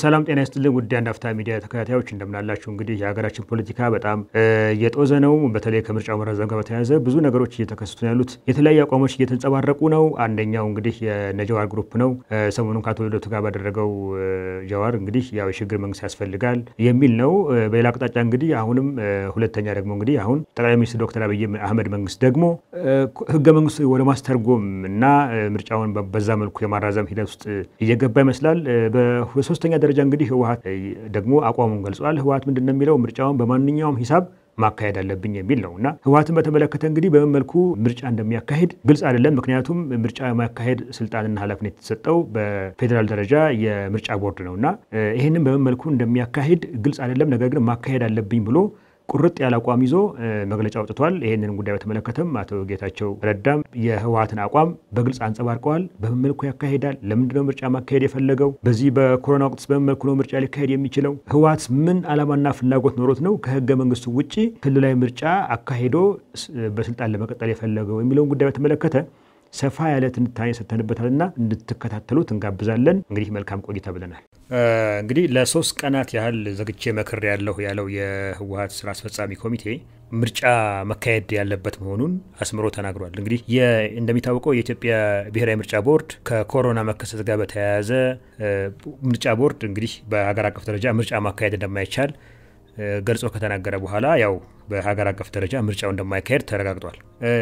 ሰላም ጤና ይስጥልን ውድ አንድ ሚዲያ ተከታታዮች እንደምናላችሁ። እንግዲህ የሀገራችን ፖለቲካ በጣም እየጦዘ ነው። በተለይ ከምርጫው መራዘም ጋር በተያያዘ ብዙ ነገሮች እየተከሰቱ ነው ያሉት። የተለያዩ አቋሞች እየተንጸባረቁ ነው። አንደኛው እንግዲህ የነጀዋር group ነው። ሰሞኑን ከአቶ ልደቱ ጋር ባደረገው ጀዋር እንግዲህ ያው የሽግግር መንግስት ያስፈልጋል የሚል ነው። በሌላ አቅጣጫ እንግዲህ አሁንም ሁለተኛ ደግሞ እንግዲህ አሁን ጠቅላይ ሚኒስትር ዶክተር አብይ አህመድ መንግስት ደግሞ ህገ መንግስት ወደ ማስተርጎም እና ምርጫውን በዛ መልኩ የማራዘም ሂደት ውስጥ እየገባ ይመስላል። በሶስተኛ ደረጃ እንግዲህ ህወሀት ደግሞ አቋሙን ገልጿል። ህወሀት ምንድን ነው የሚለው ምርጫውን በማንኛውም ሂሳብ ማካሄድ አለብኝ የሚል ነው እና ህወሀትን በተመለከተ እንግዲህ በምን መልኩ ምርጫ እንደሚያካሄድ ግልጽ አይደለም። ምክንያቱም ምርጫ የማካሄድ ስልጣንና ኃላፊነት የተሰጠው በፌዴራል ደረጃ የምርጫ ቦርድ ነው እና ይህንን በምን መልኩ እንደሚያካሄድ ግልጽ አይደለም። ነገር ግን ማካሄድ አለብኝ ብሎ ቁርጥ ያለ አቋም ይዞ መግለጫ አውጥቷል። ይህንን ጉዳይ በተመለከተም አቶ ጌታቸው ረዳም የህወሀትን አቋም በግልጽ አንጸባርቀዋል። በምን መልኩ ያካሄዳል? ለምንድነው ምርጫ ማካሄድ የፈለገው? በዚህ በኮሮና ወቅት በምን መልኩ ነው ምርጫ ሊካሄድ የሚችለው? ህወሀት ምን ዓላማና ፍላጎት ኖሮት ነው ከህገ መንግስቱ ውጭ ክልላዊ ምርጫ አካሂዶ በስልጣን ለመቀጠል የፈለገው የሚለውን ጉዳይ በተመለከተ ሰፋ ያለ ትንታኔ ሰጥተንበታልና እንድትከታተሉት እንጋብዛለን። እንግዲህ መልካም ቆይታ ብለናል። እንግዲህ ለሶስት ቀናት ያህል ዘግቼ መክር ያለሁ ያለው የህወሀት ስራ አስፈጻሚ ኮሚቴ ምርጫ መካሄድ ያለበት መሆኑን አስምሮ ተናግሯል። እንግዲህ እንደሚታወቀው የኢትዮጵያ ብሔራዊ ምርጫ ቦርድ ከኮሮና መከሰት ጋር በተያያዘ ምርጫ ቦርድ እንግዲህ በሀገር አቀፍ ደረጃ ምርጫ ማካሄድ እንደማይቻል ገልጾ ከተናገረ በኋላ ያው በሀገር አቀፍ ደረጃ ምርጫው እንደማይካሄድ ተረጋግጧል።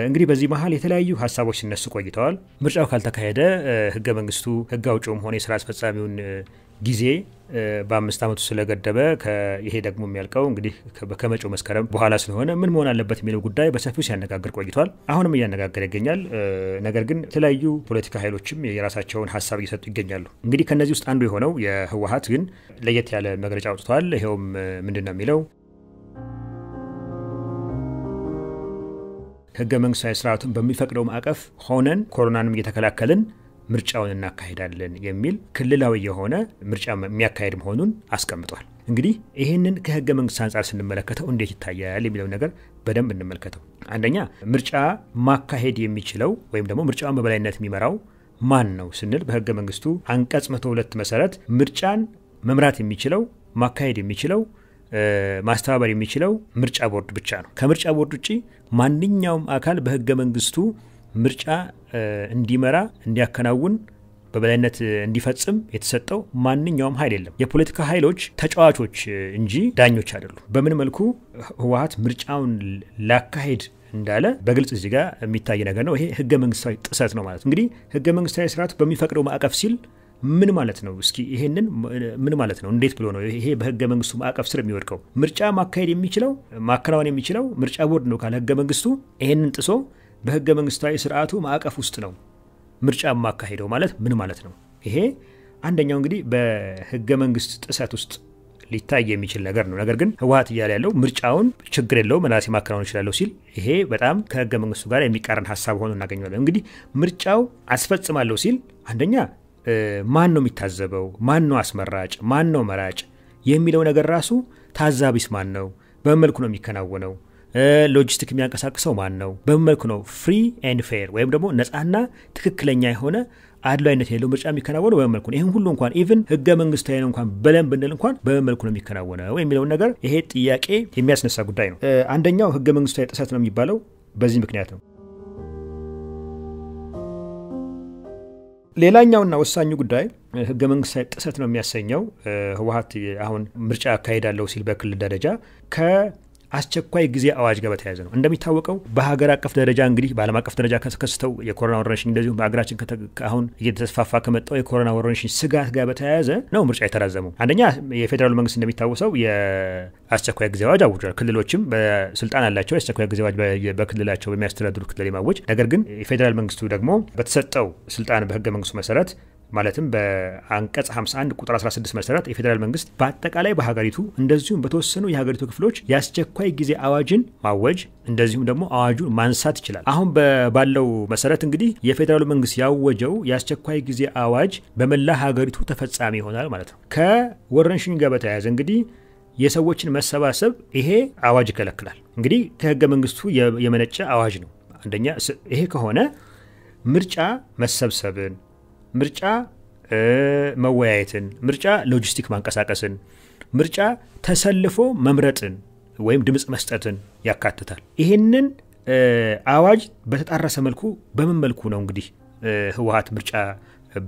እንግዲህ በዚህ መሀል የተለያዩ ሀሳቦች ሲነሱ ቆይተዋል። ምርጫው ካልተካሄደ ህገ መንግስቱ ህግ አውጪውም ሆነ የስራ አስፈጻሚውን ጊዜ በአምስት ዓመቱ ስለገደበ ይሄ ደግሞ የሚያልቀው እንግዲህ ከመጪው መስከረም በኋላ ስለሆነ ምን መሆን አለበት የሚለው ጉዳይ በሰፊው ሲያነጋግር ቆይቷል። አሁንም እያነጋገረ ይገኛል። ነገር ግን የተለያዩ ፖለቲካ ኃይሎችም የራሳቸውን ሀሳብ እየሰጡ ይገኛሉ። እንግዲህ ከነዚህ ውስጥ አንዱ የሆነው የህወሀት ግን ለየት ያለ መግለጫ አውጥቷል። ይኸውም ምንድን ነው የሚለው ህገ መንግስታዊ ስርዓቱን በሚፈቅደው ማዕቀፍ ሆነን ኮሮናንም እየተከላከልን ምርጫውን እናካሄዳለን የሚል ክልላዊ የሆነ ምርጫ የሚያካሄድ መሆኑን አስቀምጧል። እንግዲህ ይህንን ከህገ መንግስት አንጻር ስንመለከተው እንዴት ይታያል የሚለው ነገር በደንብ እንመልከተው። አንደኛ ምርጫ ማካሄድ የሚችለው ወይም ደግሞ ምርጫውን በበላይነት የሚመራው ማን ነው ስንል በህገ መንግስቱ አንቀጽ 102 መሰረት ምርጫን መምራት የሚችለው ማካሄድ የሚችለው ማስተባበር የሚችለው ምርጫ ቦርድ ብቻ ነው። ከምርጫ ቦርድ ውጭ ማንኛውም አካል በህገ መንግስቱ ምርጫ እንዲመራ እንዲያከናውን በበላይነት እንዲፈጽም የተሰጠው ማንኛውም ኃይል የለም። የፖለቲካ ኃይሎች ተጫዋቾች እንጂ ዳኞች አይደሉም። በምን መልኩ ህወሀት ምርጫውን ላካሄድ እንዳለ በግልጽ እዚህ ጋር የሚታይ ነገር ነው። ይሄ ህገ መንግስታዊ ጥሰት ነው ማለት እንግዲህ ህገ መንግስታዊ ስርዓት በሚፈቅደው ማዕቀፍ ሲል ምን ማለት ነው? እስኪ ይሄንን ምን ማለት ነው? እንዴት ብሎ ነው ይሄ በህገ መንግስቱ ማዕቀፍ ስር የሚወድቀው? ምርጫ ማካሄድ የሚችለው ማከናወን የሚችለው ምርጫ ቦርድ ነው ካለ ህገ መንግስቱ ይሄንን ጥሶ በህገ መንግስታዊ ስርዓቱ ማዕቀፍ ውስጥ ነው ምርጫ የማካሄደው ማለት ምን ማለት ነው? ይሄ አንደኛው እንግዲህ በህገ መንግስት ጥሰት ውስጥ ሊታይ የሚችል ነገር ነው። ነገር ግን ህወሀት እያለ ያለው ምርጫውን ችግር የለውም ራሴ ማከናወን እችላለሁ ሲል ይሄ በጣም ከህገ መንግስቱ ጋር የሚቃረን ሀሳብ ሆኖ እናገኘዋለን። እንግዲህ ምርጫው አስፈጽማለሁ ሲል አንደኛ ማን ነው የሚታዘበው? ማን ነው አስመራጭ? ማን ነው መራጭ? የሚለው ነገር ራሱ ታዛቢስ ማን ነው? በምን መልኩ ነው የሚከናወነው? ሎጂስቲክ የሚያንቀሳቅሰው ማን ነው? በምን መልኩ ነው free and fair ወይም ደግሞ ነፃና ትክክለኛ የሆነ አድሏዊነት የሌለው ምርጫ የሚከናወነው በምን መልኩ ነው? ይህን ሁሉ እንኳን even ህገ መንግስታዊ ነው እንኳን በለን ብንል እንኳን በምን መልኩ ነው የሚከናወነው የሚለውን ነገር ይሄ ጥያቄ የሚያስነሳ ጉዳይ ነው። አንደኛው ህገ መንግስታዊ ጥሰት ነው የሚባለው በዚህ ምክንያት ነው። ሌላኛውና ወሳኙ ጉዳይ ህገ መንግስታዊ ጥሰት ነው የሚያሰኘው ህወሀት አሁን ምርጫ አካሄዳለሁ ሲል በክልል ደረጃ ከአስቸኳይ ጊዜ አዋጅ ጋር በተያያዘ ነው። እንደሚታወቀው በሀገር አቀፍ ደረጃ እንግዲህ በዓለም አቀፍ ደረጃ ከተከሰተው የኮሮና ወረርሽኝ እንደዚሁም በሀገራችን አሁን እየተስፋፋ ከመጣው የኮሮና ወረርሽኝ ስጋት ጋር በተያያዘ ነው ምርጫ የተራዘመው። አንደኛ የፌዴራሉ መንግስት እንደሚታወሰው የአስቸኳይ ጊዜ አዋጅ አውጇል። ክልሎችም በስልጣን አላቸው የአስቸኳይ ጊዜ አዋጅ በክልላቸው በሚያስተዳድሩ ክልል የማወጅ ነገር ግን የፌዴራል መንግስቱ ደግሞ በተሰጠው ስልጣን በህገ መንግስቱ መሰረት ማለትም በአንቀጽ 51 ቁጥር 16 መሰረት የፌዴራል መንግስት በአጠቃላይ በሀገሪቱ እንደዚሁም በተወሰኑ የሀገሪቱ ክፍሎች የአስቸኳይ ጊዜ አዋጅን ማወጅ እንደዚሁም ደግሞ አዋጁን ማንሳት ይችላል። አሁን ባለው መሰረት እንግዲህ የፌዴራሉ መንግስት ያወጀው የአስቸኳይ ጊዜ አዋጅ በመላ ሀገሪቱ ተፈጻሚ ይሆናል ማለት ነው። ከወረርሽኝ ጋር በተያያዘ እንግዲህ የሰዎችን መሰባሰብ ይሄ አዋጅ ይከለክላል። እንግዲህ ከህገ መንግስቱ የመነጨ አዋጅ ነው። አንደኛ ይሄ ከሆነ ምርጫ መሰብሰብን ምርጫ መወያየትን፣ ምርጫ ሎጂስቲክ ማንቀሳቀስን፣ ምርጫ ተሰልፎ መምረጥን ወይም ድምፅ መስጠትን ያካትታል። ይህንን አዋጅ በተጣረሰ መልኩ በምን መልኩ ነው እንግዲህ ህወሀት ምርጫ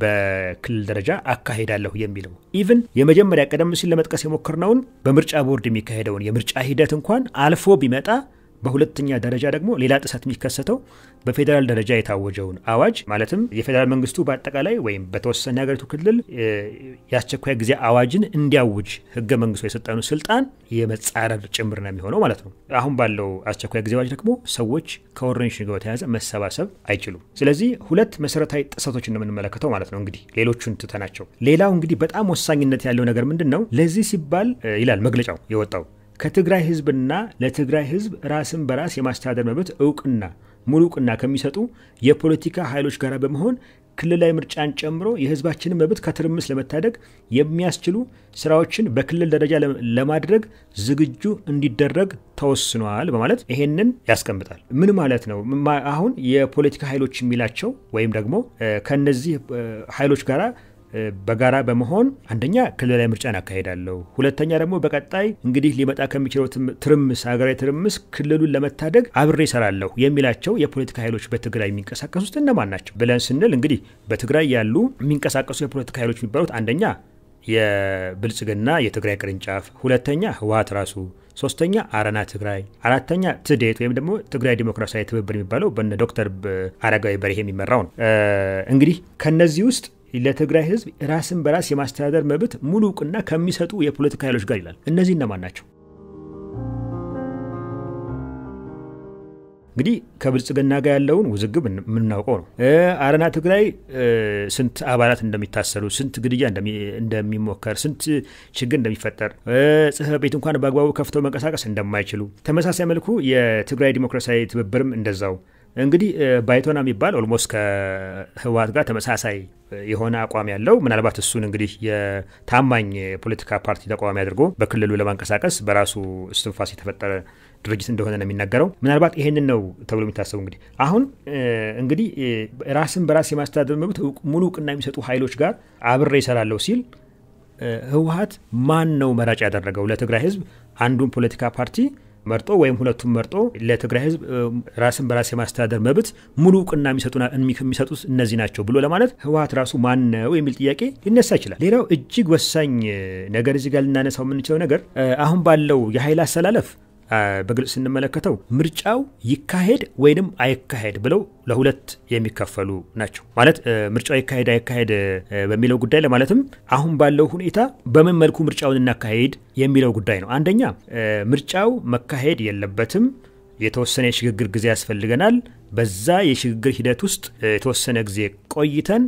በክልል ደረጃ አካሄዳለሁ የሚለው even የመጀመሪያ ቀደም ሲል ለመጥቀስ የሞከርነውን በምርጫ ቦርድ የሚካሄደውን የምርጫ ሂደት እንኳን አልፎ ቢመጣ በሁለተኛ ደረጃ ደግሞ ሌላ ጥሰት የሚከሰተው በፌዴራል ደረጃ የታወጀውን አዋጅ ማለትም የፌዴራል መንግስቱ በአጠቃላይ ወይም በተወሰነ የሀገሪቱ ክልል የአስቸኳይ ጊዜ አዋጅን እንዲያውጅ ህገ መንግስቱ የሰጠኑ ስልጣን የመጻረር ጭምር ነው የሚሆነው ማለት ነው። አሁን ባለው አስቸኳይ ጊዜ አዋጅ ደግሞ ሰዎች ከወረርሽኝ ጋር በተያያዘ መሰባሰብ አይችሉም። ስለዚህ ሁለት መሰረታዊ ጥሰቶች ነው የምንመለከተው ማለት ነው። እንግዲህ ሌሎቹን ትተናቸው፣ ሌላው እንግዲህ በጣም ወሳኝነት ያለው ነገር ምንድን ነው? ለዚህ ሲባል ይላል መግለጫው የወጣው ከትግራይ ህዝብና ለትግራይ ህዝብ ራስን በራስ የማስተዳደር መብት እውቅና ሙሉ እውቅና ከሚሰጡ የፖለቲካ ኃይሎች ጋር በመሆን ክልላዊ ምርጫን ጨምሮ የህዝባችንን መብት ከትርምስ ለመታደግ የሚያስችሉ ስራዎችን በክልል ደረጃ ለማድረግ ዝግጁ እንዲደረግ ተወስኗል በማለት ይሄንን ያስቀምጣል። ምን ማለት ነው? አሁን የፖለቲካ ኃይሎች የሚላቸው ወይም ደግሞ ከነዚህ ኃይሎች ጋር በጋራ በመሆን አንደኛ ክልላዊ ምርጫን አካሄዳለሁ፣ ሁለተኛ ደግሞ በቀጣይ እንግዲህ ሊመጣ ከሚችለው ትርምስ ሀገራዊ ትርምስ ክልሉን ለመታደግ አብሬ እሰራለሁ የሚላቸው የፖለቲካ ኃይሎች በትግራይ የሚንቀሳቀሱት እነማን ናቸው ብለን ስንል እንግዲህ በትግራይ ያሉ የሚንቀሳቀሱ የፖለቲካ ኃይሎች የሚባሉት አንደኛ የብልጽግና የትግራይ ቅርንጫፍ፣ ሁለተኛ ህወሀት ራሱ፣ ሶስተኛ አረና ትግራይ፣ አራተኛ ትዴት ወይም ደግሞ ትግራይ ዲሞክራሲያዊ ትብብር የሚባለው በነ ዶክተር አረጋዊ በርሄ የሚመራው ነው። እንግዲህ ከነዚህ ውስጥ ለትግራይ ህዝብ ራስን በራስ የማስተዳደር መብት ሙሉ እውቅና ከሚሰጡ የፖለቲካ ኃይሎች ጋር ይላል። እነዚህ እነማን ናቸው? እንግዲህ ከብልጽግና ጋር ያለውን ውዝግብ የምናውቀው ነው። አረና ትግራይ ስንት አባላት እንደሚታሰሩ፣ ስንት ግድያ እንደሚሞከር፣ ስንት ችግር እንደሚፈጠር፣ ጽሕፈት ቤት እንኳን በአግባቡ ከፍተው መንቀሳቀስ እንደማይችሉ፣ ተመሳሳይ መልኩ የትግራይ ዲሞክራሲያዊ ትብብርም እንደዛው እንግዲህ ባይቶና የሚባል almost ከህወሀት ጋር ተመሳሳይ የሆነ አቋም ያለው ምናልባት እሱን እንግዲህ የታማኝ የፖለቲካ ፓርቲ ተቃዋሚ አድርጎ በክልሉ ለማንቀሳቀስ በራሱ እስትንፋስ የተፈጠረ ድርጅት እንደሆነ ነው የሚናገረው። ምናልባት ይሄንን ነው ተብሎ የሚታሰቡ እንግዲህ አሁን እንግዲህ ራስን በራስ የማስተዳደር መብት ሙሉ እውቅና የሚሰጡ ኃይሎች ጋር አብሬ ይሰራለሁ ሲል ህወሀት ማን ነው መራጭ ያደረገው? ለትግራይ ህዝብ አንዱን ፖለቲካ ፓርቲ መርጦ ወይም ሁለቱም መርጦ ለትግራይ ህዝብ ራስን በራስ የማስተዳደር መብት ሙሉ እውቅና የሚሰጡት እነዚህ ናቸው ብሎ ለማለት ህወሀት ራሱ ማን ነው የሚል ጥያቄ ሊነሳ ይችላል። ሌላው እጅግ ወሳኝ ነገር እዚህ ጋር ልናነሳው የምንችለው ነገር አሁን ባለው የኃይል አሰላለፍ በግልጽ ስንመለከተው ምርጫው ይካሄድ ወይንም አይካሄድ ብለው ለሁለት የሚከፈሉ ናቸው። ማለት ምርጫው ይካሄድ አይካሄድ በሚለው ጉዳይ ለማለትም አሁን ባለው ሁኔታ በምን መልኩ ምርጫውን እናካሄድ የሚለው ጉዳይ ነው። አንደኛ ምርጫው መካሄድ የለበትም፣ የተወሰነ የሽግግር ጊዜ ያስፈልገናል። በዛ የሽግግር ሂደት ውስጥ የተወሰነ ጊዜ ቆይተን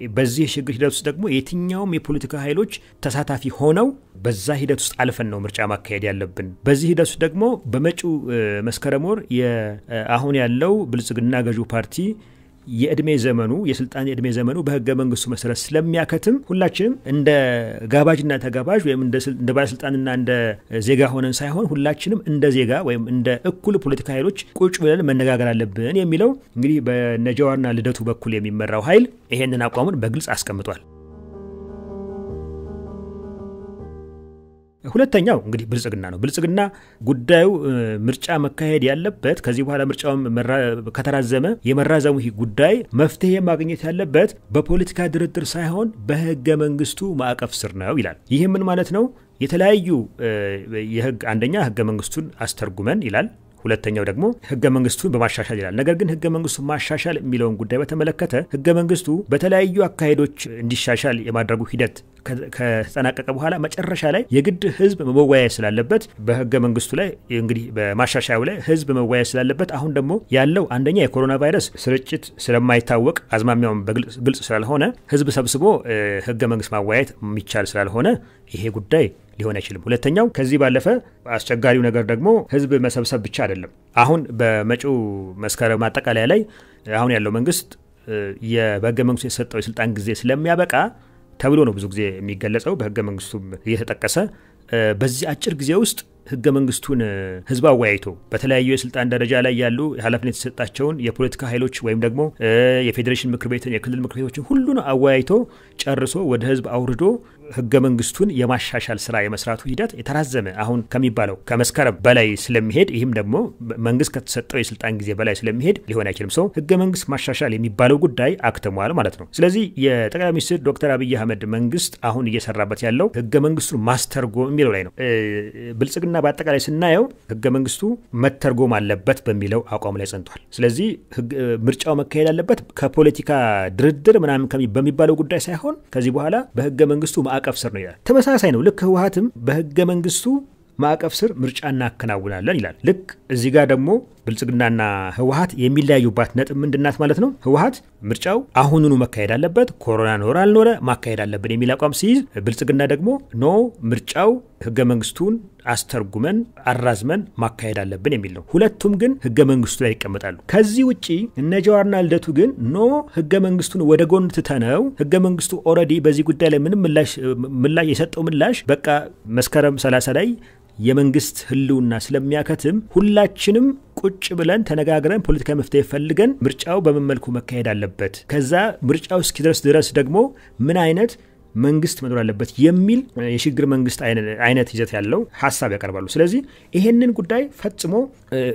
በዚህ የሽግግር ሂደት ውስጥ ደግሞ የትኛውም የፖለቲካ ኃይሎች ተሳታፊ ሆነው በዛ ሂደት ውስጥ አልፈን ነው ምርጫ ማካሄድ ያለብን። በዚህ ሂደት ውስጥ ደግሞ በመጪው መስከረም ወር አሁን ያለው ብልጽግና ገዢው ፓርቲ የእድሜ ዘመኑ የስልጣን የእድሜ ዘመኑ በህገ መንግስቱ መሰረት ስለሚያከትም ሁላችንም እንደ ጋባዥና ተጋባዥ ወይም እንደ ባለስልጣንና እንደ ዜጋ ሆነን ሳይሆን ሁላችንም እንደ ዜጋ ወይም እንደ እኩል ፖለቲካ ኃይሎች ቁጭ ብለን መነጋገር አለብን የሚለው እንግዲህ በነጀዋርና ልደቱ በኩል የሚመራው ኃይል ይሄንን አቋሙን በግልጽ አስቀምጧል። ሁለተኛው እንግዲህ ብልጽግና ነው። ብልጽግና ጉዳዩ ምርጫ መካሄድ ያለበት ከዚህ በኋላ ምርጫውን ከተራዘመ የመራዘሙ ጉዳይ መፍትሄ ማግኘት ያለበት በፖለቲካ ድርድር ሳይሆን በህገ መንግስቱ ማዕቀፍ ስር ነው ይላል። ይህ ምን ማለት ነው? የተለያዩ የህግ አንደኛ ህገ መንግስቱን አስተርጉመን ይላል። ሁለተኛው ደግሞ ህገ መንግስቱን በማሻሻል ይላል። ነገር ግን ህገ መንግስቱን ማሻሻል የሚለውን ጉዳይ በተመለከተ ህገ መንግስቱ በተለያዩ አካሄዶች እንዲሻሻል የማድረጉ ሂደት ከተጠናቀቀ በኋላ መጨረሻ ላይ የግድ ህዝብ መወያየት ስላለበት በህገ መንግስቱ ላይ እንግዲህ በማሻሻያው ላይ ህዝብ መወያየት ስላለበት አሁን ደግሞ ያለው አንደኛ የኮሮና ቫይረስ ስርጭት ስለማይታወቅ አዝማሚያውን በግልጽ ስላልሆነ ህዝብ ሰብስቦ ህገ መንግስት ማወያየት የሚቻል ስላልሆነ ይሄ ጉዳይ ሊሆን አይችልም። ሁለተኛው ከዚህ ባለፈ አስቸጋሪው ነገር ደግሞ ህዝብ መሰብሰብ ብቻ አይደለም። አሁን በመጪው መስከረም ማጠቃለያ ላይ አሁን ያለው መንግስት በህገ መንግስቱ የተሰጠው የስልጣን ጊዜ ስለሚያበቃ ተብሎ ነው ብዙ ጊዜ የሚገለጸው በህገ መንግስቱም እየተጠቀሰ በዚህ አጭር ጊዜ ውስጥ ህገ መንግስቱን ህዝብ አወያይቶ በተለያዩ የስልጣን ደረጃ ላይ ያሉ ኃላፊነት የተሰጣቸውን የፖለቲካ ኃይሎች ወይም ደግሞ የፌዴሬሽን ምክር ቤትን የክልል ምክር ቤቶችን ሁሉን አወያይቶ ጨርሶ ወደ ህዝብ አውርዶ ህገ መንግስቱን የማሻሻል ስራ የመስራቱ ሂደት የተራዘመ አሁን ከሚባለው ከመስከረም በላይ ስለሚሄድ ይህም ደግሞ መንግስት ከተሰጠው የስልጣን ጊዜ በላይ ስለሚሄድ ሊሆን አይችልም። ሰው ህገ መንግስት ማሻሻል የሚባለው ጉዳይ አክትሟል ማለት ነው። ስለዚህ የጠቅላይ ሚኒስትር ዶክተር አብይ አህመድ መንግስት አሁን እየሰራበት ያለው ህገ መንግስቱን ማስተርጎም የሚለው ላይ ነው። ብልጽግና በአጠቃላይ ስናየው ህገ መንግስቱ መተርጎም አለበት በሚለው አቋም ላይ ጸንቷል። ስለዚህ ምርጫው መካሄድ አለበት ከፖለቲካ ድርድር ምናምን በሚባለው ጉዳይ ሳይሆን ከዚህ በኋላ በህገ መንግስቱ ማዕቀፍ ስር ነው ይላል። ተመሳሳይ ነው። ልክ ህወሀትም በህገ መንግስቱ ማዕቀፍ ስር ምርጫ እናከናውናለን ይላል። ልክ እዚህ ጋር ደግሞ ብልጽግናና ህወሀት የሚለያዩባት ነጥብ ምንድናት ማለት ነው? ህወሀት ምርጫው አሁኑኑ መካሄድ አለበት፣ ኮሮና ኖረ አልኖረ ማካሄድ አለብን የሚል አቋም ሲይዝ፣ ብልጽግና ደግሞ no ምርጫው ህገ መንግስቱን አስተርጉመን አራዝመን ማካሄድ አለብን የሚል ነው። ሁለቱም ግን ህገ መንግስቱ ላይ ይቀመጣሉ። ከዚህ ውጭ እነ ጀዋርና ልደቱ ግን no ህገ መንግስቱን ወደ ጎን ትተነው ህገ መንግስቱ already በዚህ ጉዳይ ላይ ምንም ምላሽ የሰጠው ምላሽ በቃ መስከረም 30 ላይ የመንግስት ህልውና ስለሚያከትም ሁላችንም ቁጭ ብለን ተነጋግረን ፖለቲካዊ መፍትሄ ፈልገን ምርጫው በምን መልኩ መካሄድ አለበት፣ ከዛ ምርጫው እስኪደርስ ድረስ ደግሞ ምን አይነት መንግስት መኖር አለበት የሚል የሽግግር መንግስት አይነት ይዘት ያለው ሀሳብ ያቀርባሉ። ስለዚህ ይሄንን ጉዳይ ፈጽሞ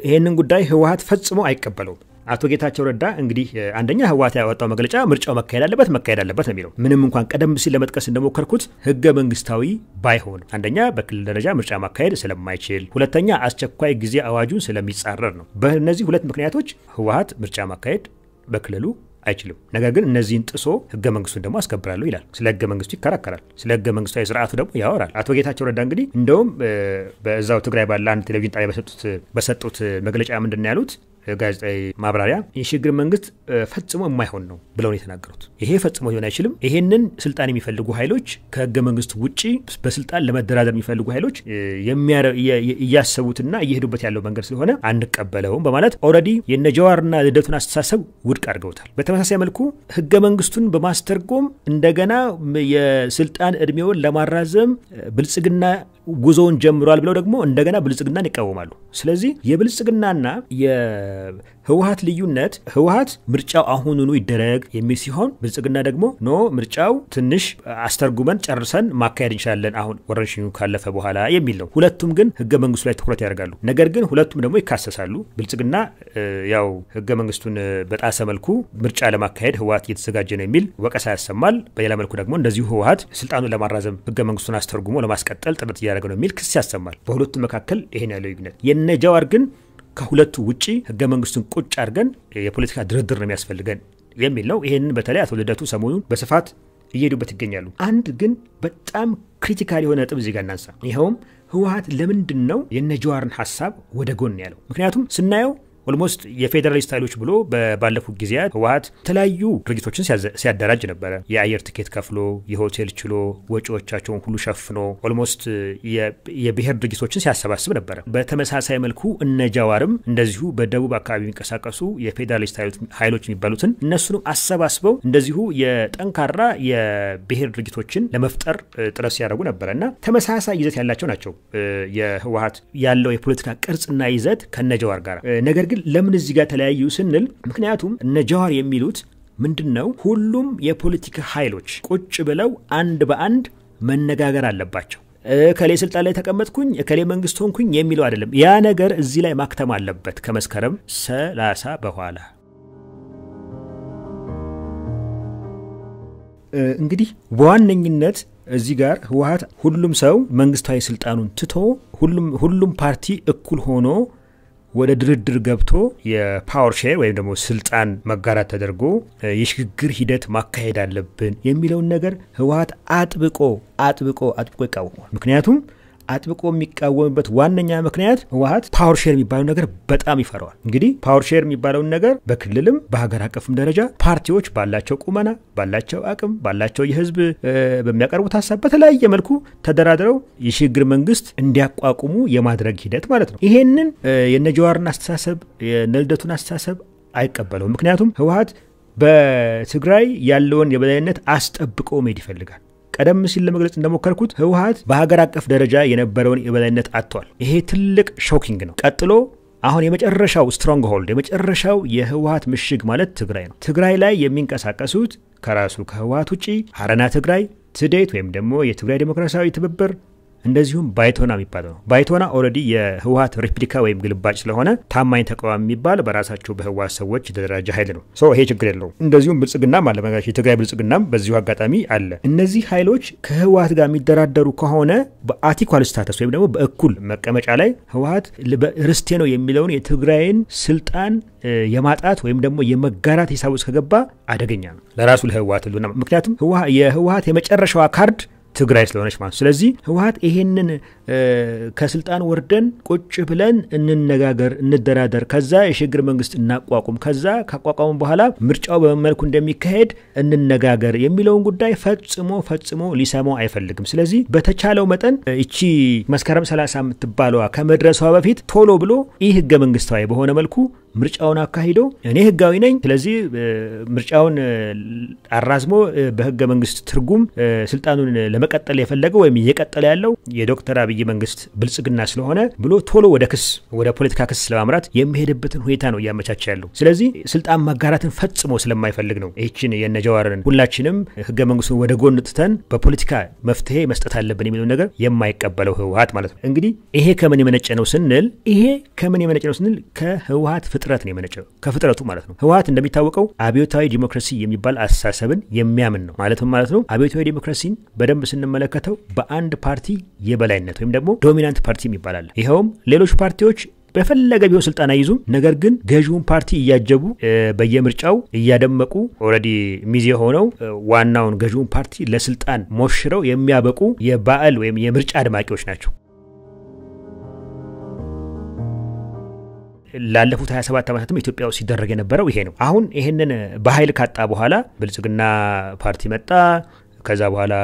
ይሄንን ጉዳይ ህወሀት ፈጽሞ አይቀበለውም። አቶ ጌታቸው ረዳ እንግዲህ አንደኛ ህወሀት ያወጣው መግለጫ ምርጫው መካሄድ አለበት መካሄድ አለበት ነው የሚለው። ምንም እንኳን ቀደም ሲል ለመጥቀስ እንደሞከርኩት ህገ መንግስታዊ ባይሆን፣ አንደኛ በክልል ደረጃ ምርጫ ማካሄድ ስለማይችል፣ ሁለተኛ አስቸኳይ ጊዜ አዋጁን ስለሚጻረር ነው። በእነዚህ ሁለት ምክንያቶች ህወሀት ምርጫ ማካሄድ በክልሉ አይችልም። ነገር ግን እነዚህን ጥሶ ህገ መንግስቱን ደግሞ አስከብራለሁ ይላል። ስለ ህገ መንግስቱ ይከራከራል። ስለ ህገ መንግስታዊ ስርዓቱ ደግሞ ያወራል። አቶ ጌታቸው ረዳ እንግዲህ እንደውም በዛው ትግራይ ባለ አንድ ቴሌቪዥን ጣቢያ በሰጡት መግለጫ ምንድን ነው ያሉት? ጋዜጣዊ ማብራሪያ የሽግግር መንግስት ፈጽሞ የማይሆን ነው ብለው ነው የተናገሩት። ይሄ ፈጽሞ ሊሆን አይችልም። ይሄንን ስልጣን የሚፈልጉ ኃይሎች ከህገ መንግስት ውጭ በስልጣን ለመደራደር የሚፈልጉ ኃይሎች እያሰቡትና እየሄዱበት ያለው መንገድ ስለሆነ አንቀበለውም በማለት already የነ ጀዋርና ልደቱን አስተሳሰብ ውድቅ አድርገውታል። በተመሳሳይ መልኩ ህገ መንግስቱን በማስተርጎም እንደገና የስልጣን እድሜውን ለማራዘም ብልጽግና ጉዞውን ጀምሯል ብለው ደግሞ እንደገና ብልጽግናን ይቃወማሉ። ስለዚህ የብልጽግናና የህወሀት ልዩነት ህወሀት ምርጫው አሁኑኑ ይደረግ የሚል ሲሆን ብልጽግና ደግሞ no ምርጫው ትንሽ አስተርጉመን ጨርሰን ማካሄድ እንችላለን አሁን ወረርሽኙ ካለፈ በኋላ የሚል ነው። ሁለቱም ግን ህገ መንግስቱ ላይ ትኩረት ያደርጋሉ። ነገር ግን ሁለቱም ደግሞ ይካሰሳሉ። ብልጽግና ያው ህገ መንግስቱን በጣሰ መልኩ ምርጫ ለማካሄድ ህወሀት እየተዘጋጀ ነው የሚል ወቀሳ ያሰማል። በሌላ መልኩ ደግሞ እንደዚሁ ህወሀት ስልጣኑን ለማራዘም ህገ መንግስቱን አስተርጉሞ ለማስቀጠል ጥረት እያደረገ ነው የሚል ክስ ያሰማል። በሁለቱም መካከል ይሄን ያለው ልዩነት የነ ጀዋር ግን ከሁለቱ ውጪ ህገ መንግስቱን ቁጭ አድርገን የፖለቲካ ድርድር ነው የሚያስፈልገን የሚል ነው። ይህንን በተለይ አቶ ልደቱ ሰሞኑን በስፋት እየሄዱበት ይገኛሉ። አንድ ግን በጣም critical የሆነ ነጥብ እዚህ ጋር እናንሳ። ይኸውም ህወሀት ለምንድን ነው የነ ጀዋርን ሀሳብ ወደ ጎን ያለው? ምክንያቱም ስናየው almost የፌዴራሊስት ኃይሎች ብሎ ባለፉት ጊዜያት ህወሀት የተለያዩ ድርጅቶችን ሲያደራጅ ነበረ። የአየር ትኬት ከፍሎ የሆቴል ችሎ ወጪዎቻቸውን ሁሉ ሸፍኖ almost የብሔር ድርጅቶችን ሲያሰባስብ ነበረ። በተመሳሳይ መልኩ እነ ጃዋርም እንደዚሁ በደቡብ አካባቢ የሚንቀሳቀሱ የፌዴራሊስት ኃይሎች የሚባሉትን እነሱንም አሰባስበው እንደዚሁ የጠንካራ የብሔር ድርጅቶችን ለመፍጠር ጥረት ሲያደርጉ ነበረ እና ተመሳሳይ ይዘት ያላቸው ናቸው የህወሀት ያለው የፖለቲካ ቅርጽና ይዘት ከነ ጃዋር ጋር ነገር ግን ለምን እዚህ ጋር ተለያዩ ስንል ምክንያቱም እነ ጀዋር የሚሉት ምንድን ነው? ሁሉም የፖለቲካ ኃይሎች ቁጭ ብለው አንድ በአንድ መነጋገር አለባቸው። እከሌ ስልጣን ላይ ተቀመጥኩኝ፣ እከሌ መንግስት ሆንኩኝ የሚለው አይደለም። ያ ነገር እዚህ ላይ ማክተም አለበት ከመስከረም ሰላሳ በኋላ። እንግዲህ በዋነኝነት እዚህ ጋር ህወሀት ሁሉም ሰው መንግስታዊ ስልጣኑን ትቶ ሁሉም ፓርቲ እኩል ሆኖ ወደ ድርድር ገብቶ የ power share ወይም ደግሞ ስልጣን መጋራት ተደርጎ የሽግግር ሂደት ማካሄድ አለብን የሚለውን ነገር ህወሀት አጥብቆ አጥብቆ አጥብቆ ይቃወማል። ምክንያቱም አጥብቆ የሚቃወምበት ዋነኛ ምክንያት ህወሀት power share የሚባለው ነገር በጣም ይፈራዋል። እንግዲህ power share የሚባለውን ነገር በክልልም በሀገር አቀፍም ደረጃ ፓርቲዎች ባላቸው ቁመና፣ ባላቸው አቅም፣ ባላቸው የህዝብ በሚያቀርቡት ሀሳብ በተለያየ መልኩ ተደራድረው የሽግግር መንግስት እንዲያቋቁሙ የማድረግ ሂደት ማለት ነው። ይሄንን የነጀዋርን አስተሳሰብ የነልደቱን አስተሳሰብ አይቀበለውም። ምክንያቱም ህወሀት በትግራይ ያለውን የበላይነት አስጠብቆ መሄድ ይፈልጋል። ቀደም ሲል ለመግለጽ እንደሞከርኩት ህወሀት በሀገር አቀፍ ደረጃ የነበረውን የበላይነት አጥቷል። ይሄ ትልቅ shocking ነው። ቀጥሎ አሁን የመጨረሻው strong hold የመጨረሻው የህወሀት ምሽግ ማለት ትግራይ ነው። ትግራይ ላይ የሚንቀሳቀሱት ከራሱ ከህወሀት ውጪ አረና ትግራይ፣ ትዴት ወይም ደግሞ የትግራይ ዴሞክራሲያዊ ትብብር እንደዚሁም ባይቶና የሚባለው ነው። ባይቶና already የህወሀት replica ወይም ግልባጭ ስለሆነ ታማኝ ተቃዋሚ የሚባል በራሳቸው በህወሀት ሰዎች የተደራጀ ኃይል ነው። so ይሄ ችግር የለውም። እንደዚሁም ብልጽግናም አለ። በነገራችን የትግራይ ብልጽግናም በዚሁ አጋጣሚ አለ። እነዚህ ኃይሎች ከህወሀት ጋር የሚደራደሩ ከሆነ በ equal status ወይም ደግሞ በእኩል መቀመጫ ላይ ህወሀት ርስቴ ነው የሚለውን የትግራይን ስልጣን የማጣት ወይም ደግሞ የመጋራት ሂሳብ ውስጥ ከገባ አደገኛ ነው ለራሱ ለህወሀት ህልውና። ምክንያቱም የህወሀት የመጨረሻዋ ካርድ ትግራይ ስለሆነች ማለት ስለዚህ ህወሀት ይሄንን ከስልጣን ወርደን ቁጭ ብለን እንነጋገር፣ እንደራደር፣ ከዛ የሽግግር መንግስት እናቋቁም፣ ከዛ ካቋቋሙ በኋላ ምርጫው በመመልኩ እንደሚካሄድ እንነጋገር የሚለውን ጉዳይ ፈጽሞ ፈጽሞ ሊሰማው አይፈልግም። ስለዚህ በተቻለው መጠን እቺ መስከረም 30 የምትባለዋ ከመድረሷ በፊት ቶሎ ብሎ ይህ ህገ መንግስታዊ በሆነ መልኩ ምርጫውን አካሂዶ እኔ ህጋዊ ነኝ፣ ስለዚህ ምርጫውን አራዝሞ በህገ መንግስት ትርጉም ስልጣኑን ለመቀጠል የፈለገው ወይም እየቀጠለ ያለው የዶክተር አብይ መንግስት ብልጽግና ስለሆነ ብሎ ቶሎ ወደ ክስ ወደ ፖለቲካ ክስ ለማምራት የሚሄድበትን ሁኔታ ነው እያመቻቸ ያለው። ስለዚህ ስልጣን ማጋራትን ፈጽሞ ስለማይፈልግ ነው ይህችን የነጀዋርን ሁላችንም ህገ መንግስቱን ወደ ጎን ትተን በፖለቲካ መፍትሄ መስጠት አለብን የሚለው ነገር የማይቀበለው ህወሀት ማለት ነው። እንግዲህ ይሄ ከምን የመነጨ ነው ስንል ይሄ ከምን የመነጨ ነው ስንል ከህወሀት ፍጥረት ነው የመነጨው ከፍጥረቱ ማለት ነው። ህወሀት እንደሚታወቀው አብዮታዊ ዲሞክራሲ የሚባል አስተሳሰብን የሚያምን ነው ማለትም ማለት ነው። አብዮታዊ ዲሞክራሲን በደንብ ስንመለከተው በአንድ ፓርቲ የበላይነት ወይም ደግሞ dominant party ይባላል። ይኸውም ሌሎች ፓርቲዎች በፈለገ ቢሆን ስልጣን አይይዙም። ነገር ግን ገዢውን ፓርቲ እያጀቡ በየምርጫው እያደመቁ already ሚዜ ሆነው ዋናውን ገዢውን ፓርቲ ለስልጣን ሞሽረው የሚያበቁ የባዕል ወይም የምርጫ አድማቂዎች ናቸው። ላለፉት 27 ዓመታትም ኢትዮጵያ ውስጥ ሲደረግ የነበረው ይሄ ነው። አሁን ይሄንን በኃይል ካጣ በኋላ ብልጽግና ፓርቲ መጣ። ከዛ በኋላ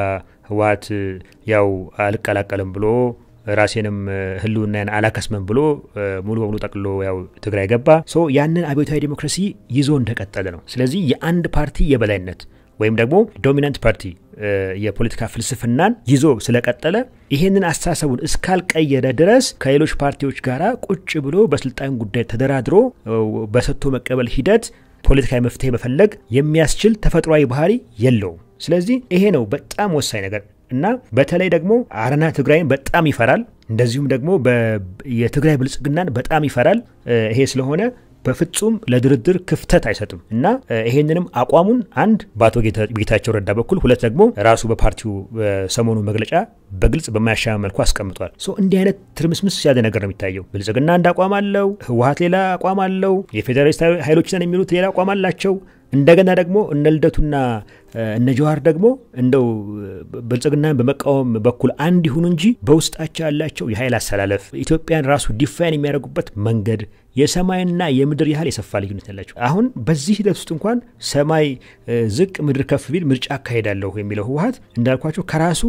ህወሀት ያው አልቀላቀልም ብሎ ራሴንም ህልውናን አላከስመም ብሎ ሙሉ በሙሉ ጠቅሎ ያው ትግራይ ገባ። ያንን አብዮታዊ ዲሞክራሲ ይዞ እንደቀጠለ ነው። ስለዚህ የአንድ ፓርቲ የበላይነት ወይም ደግሞ ዶሚናንት ፓርቲ የፖለቲካ ፍልስፍናን ይዞ ስለቀጠለ ይሄንን አስተሳሰቡን እስካልቀየረ ድረስ ከሌሎች ፓርቲዎች ጋር ቁጭ ብሎ በስልጣን ጉዳይ ተደራድሮ በሰጥቶ መቀበል ሂደት ፖለቲካዊ መፍትሄ መፈለግ የሚያስችል ተፈጥሯዊ ባህሪ የለውም። ስለዚህ ይሄ ነው በጣም ወሳኝ ነገር እና በተለይ ደግሞ አረና ትግራይን በጣም ይፈራል። እንደዚሁም ደግሞ የትግራይ ብልጽግናን በጣም ይፈራል። ይሄ ስለሆነ በፍጹም ለድርድር ክፍተት አይሰጥም እና ይሄንንም አቋሙን አንድ በአቶ ጌታቸው ረዳ በኩል ሁለት ደግሞ ራሱ በፓርቲው ሰሞኑ መግለጫ በግልጽ በማያሻማ መልኩ አስቀምጧል። እንዲህ አይነት ትርምስምስ ያለ ነገር ነው የሚታየው። ብልጽግና አንድ አቋም አለው፣ ህወሀት ሌላ አቋም አለው፣ የፌዴራሊስት ኃይሎች ነን የሚሉት ሌላ አቋም አላቸው። እንደገና ደግሞ እነ ልደቱና እነ ጀዋር ደግሞ እንደው ብልጽግናን በመቃወም በኩል አንድ ይሁኑ እንጂ በውስጣቸው ያላቸው የኃይል አሰላለፍ ኢትዮጵያን ራሱ define የሚያደርጉበት መንገድ የሰማይና የምድር ያህል የሰፋ ልዩነት ያላቸው። አሁን በዚህ ሂደት ውስጥ እንኳን ሰማይ ዝቅ ምድር ከፍ ቢል ምርጫ አካሄዳለሁ የሚለው ህወሀት እንዳልኳቸው ከራሱ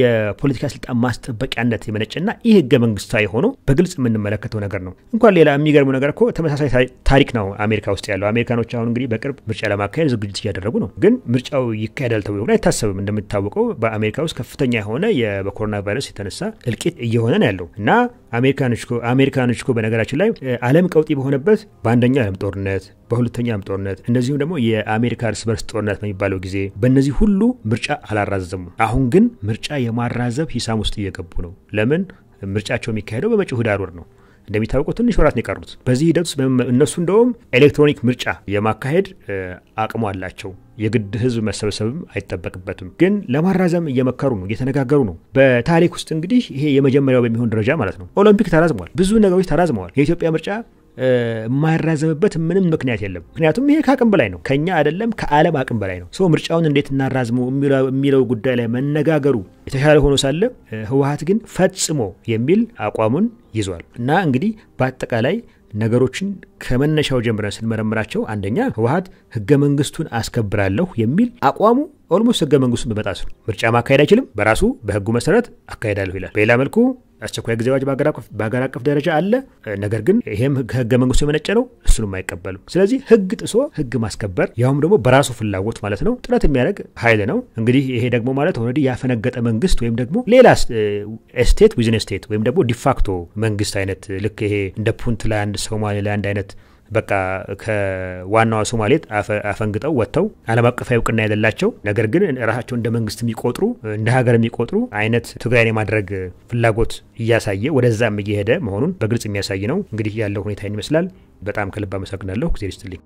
የፖለቲካ ስልጣን ማስጠበቂያነት የመነጨና ይህ ህገ መንግስታዊ ሆኖ በግልጽ የምንመለከተው ነገር ነው። እንኳን ሌላ የሚገርሙ ነገር እኮ ተመሳሳይ ታሪክ ነው አሜሪካ ውስጥ ያለው። አሜሪካኖች አሁን እንግዲህ በቅርብ ምርጫ ለማካሄድ ዝግጅት እያደረጉ ነው። ግን ምርጫው ይካሄዳል ተብሎ ግን አይታሰብም። እንደሚታወቀው በአሜሪካ ውስጥ ከፍተኛ የሆነ በኮሮና ቫይረስ የተነሳ እልቂት እየሆነ ነው ያለው እና አሜሪካኖች እኮ በነገራችን ላይ ዓለም ቀውጢ በሆነበት በአንደኛው ዓለም ጦርነት፣ በሁለተኛው ዓለም ጦርነት እንደዚሁም ደግሞ የአሜሪካ እርስ በርስ ጦርነት በሚባለው ጊዜ በእነዚህ ሁሉ ምርጫ አላራዘሙም። አሁን ግን ምርጫ የማራዘም ሂሳብ ውስጥ እየገቡ ነው። ለምን? ምርጫቸው የሚካሄደው በመጪው ህዳር ወር ነው። እንደሚታወቀው ትንሽ ወራት የቀሩት። በዚህ ሂደት እነሱ እንደውም ኤሌክትሮኒክ ምርጫ የማካሄድ አቅሙ አላቸው። የግድ ህዝብ መሰብሰብም አይጠበቅበትም። ግን ለማራዘም እየመከሩ ነው፣ እየተነጋገሩ ነው። በታሪክ ውስጥ እንግዲህ ይሄ የመጀመሪያው በሚሆን ደረጃ ማለት ነው። ኦሎምፒክ ተራዝመዋል፣ ብዙ ነገሮች ተራዝመዋል። የኢትዮጵያ ምርጫ የማያራዘምበት ምንም ምክንያት የለም። ምክንያቱም ይሄ ከአቅም በላይ ነው፣ ከኛ አይደለም ከዓለም አቅም በላይ ነው። ሰው ምርጫውን እንዴት እናራዝመው የሚለው ጉዳይ ላይ መነጋገሩ የተሻለ ሆኖ ሳለ ህወሀት ግን ፈጽሞ የሚል አቋሙን ይዟል እና እንግዲህ በአጠቃላይ ነገሮችን ከመነሻው ጀምረን ስንመረምራቸው አንደኛ ህወሀት ህገ መንግስቱን አስከብራለሁ የሚል አቋሙ almost ህገ መንግስቱን በመጣስ ነው። ምርጫ ማካሄድ አይችልም። በራሱ በህጉ መሰረት አካሄዳለሁ ይላል። በሌላ መልኩ አስቸኳይ ጊዜ አዋጅ በሀገር አቀፍ ደረጃ አለ። ነገር ግን ይሄም ከህገ መንግስቱ የመነጨ ነው። እሱንም አይቀበልም። ስለዚህ ህግ ጥሶ ህግ ማስከበር ያውም ደግሞ በራሱ ፍላጎት ማለት ነው ጥረት የሚያደርግ ኃይል ነው። እንግዲህ ይሄ ደግሞ ማለት already ያፈነገጠ መንግስት ወይም ደግሞ ሌላ state within state ወይም ደግሞ de facto መንግስት አይነት ልክ ይሄ እንደ ፑንትላንድ ሶማሌላንድ አይነት በቃ ከዋናዋ ሶማሌ አፈንግጠው ወጥተው ዓለም አቀፋዊ እውቅና የሌላቸው ነገር ግን ራሳቸው እንደ መንግስት የሚቆጥሩ እንደ ሀገር የሚቆጥሩ አይነት ትግራይን የማድረግ ፍላጎት እያሳየ ወደዛም እየሄደ መሆኑን በግልጽ የሚያሳይ ነው። እንግዲህ ያለው ሁኔታ ይመስላል። በጣም ከልብ አመሰግናለሁ። ጊዜ ይስጥልኝ።